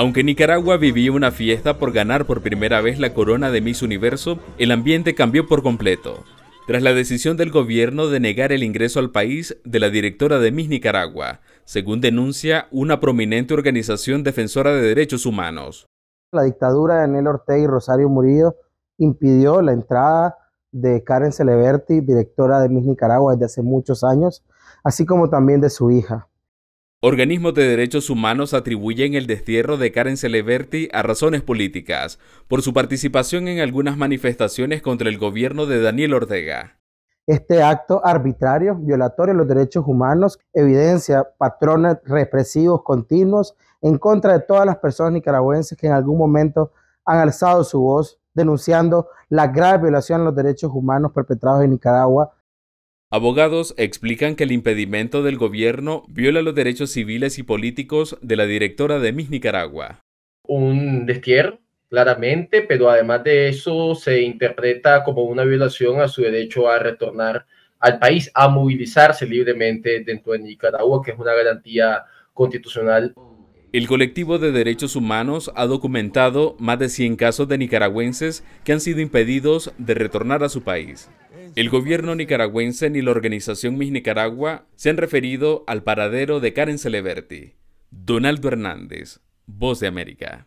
Aunque Nicaragua vivía una fiesta por ganar por primera vez la corona de Miss Universo, el ambiente cambió por completo. Tras la decisión del gobierno de negar el ingreso al país de la directora de Miss Nicaragua, según denuncia una prominente organización defensora de derechos humanos. La dictadura de Daniel Ortega y Rosario Murillo impidió la entrada de Karen Celeberti, directora de Miss Nicaragua desde hace muchos años, así como también de su hija. Organismos de derechos humanos atribuyen el destierro de Karen Celeberti a razones políticas, por su participación en algunas manifestaciones contra el gobierno de Daniel Ortega. Este acto arbitrario, violatorio de los derechos humanos, evidencia patrones represivos continuos en contra de todas las personas nicaragüenses que en algún momento han alzado su voz denunciando la grave violación de los derechos humanos perpetrados en Nicaragua Abogados explican que el impedimento del gobierno viola los derechos civiles y políticos de la directora de Miss Nicaragua. Un destierro, claramente, pero además de eso se interpreta como una violación a su derecho a retornar al país, a movilizarse libremente dentro de Nicaragua, que es una garantía constitucional. El colectivo de derechos humanos ha documentado más de 100 casos de nicaragüenses que han sido impedidos de retornar a su país. El gobierno nicaragüense ni la organización Miss Nicaragua se han referido al paradero de Karen Celeberti. Donaldo Hernández, Voz de América.